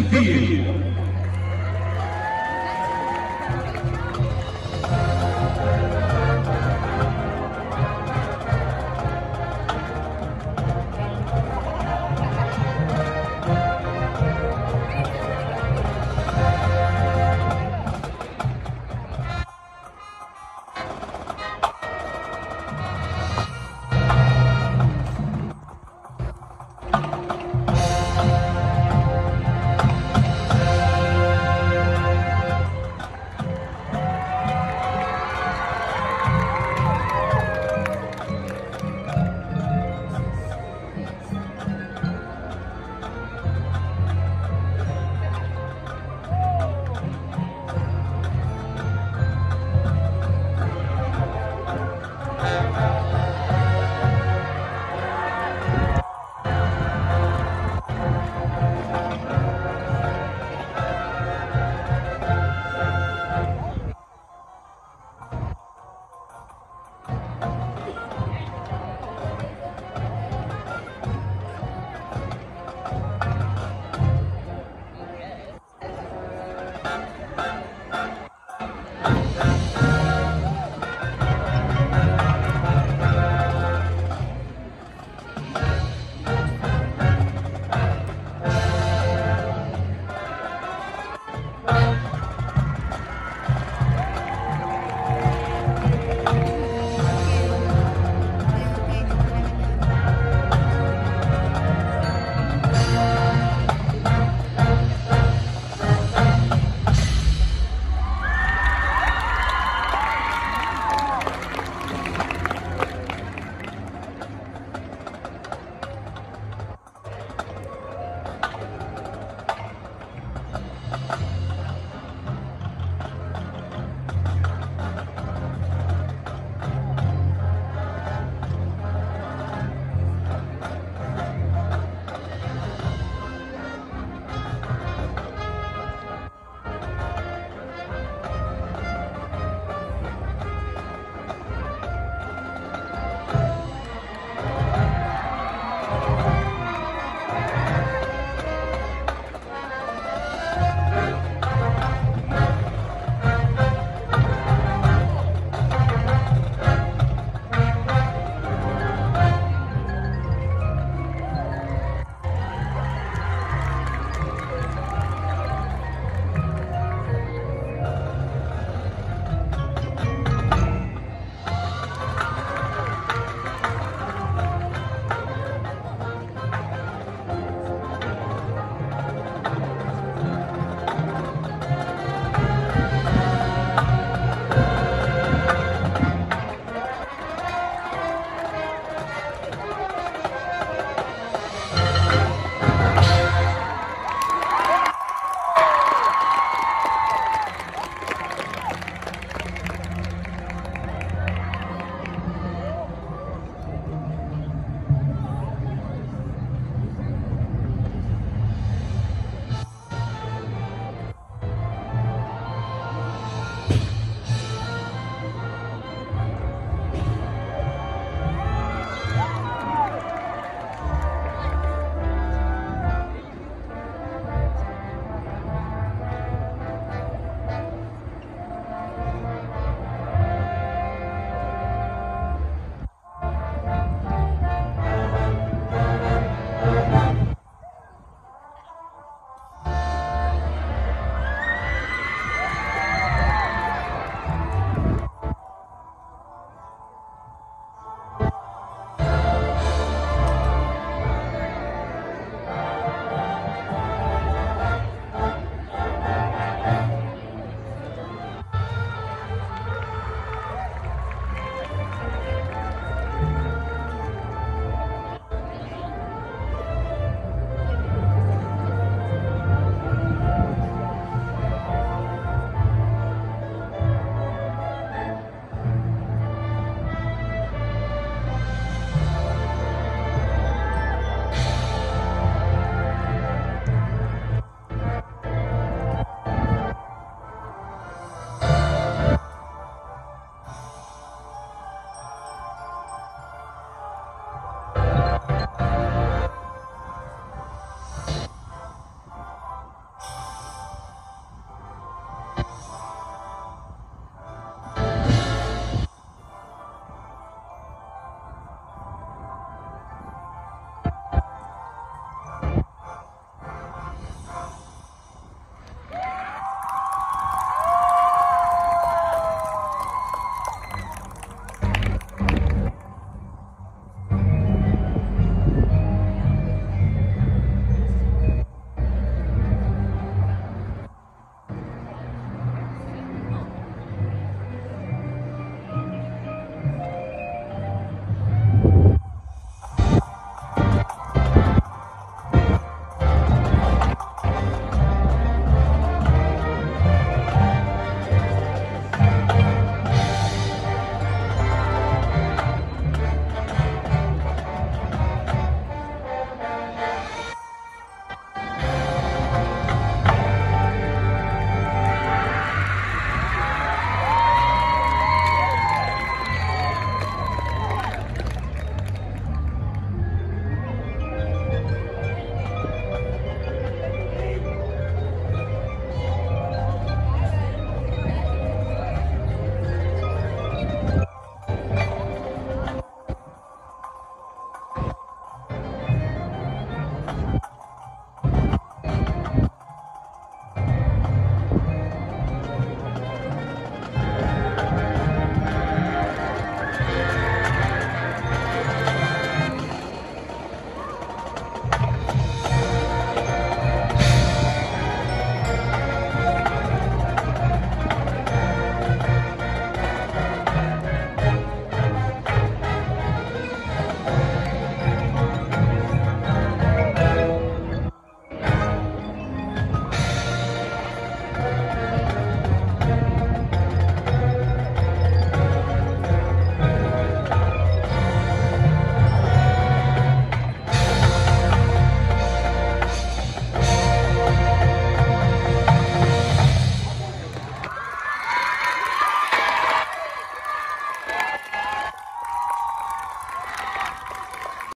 field. Ha ha ha.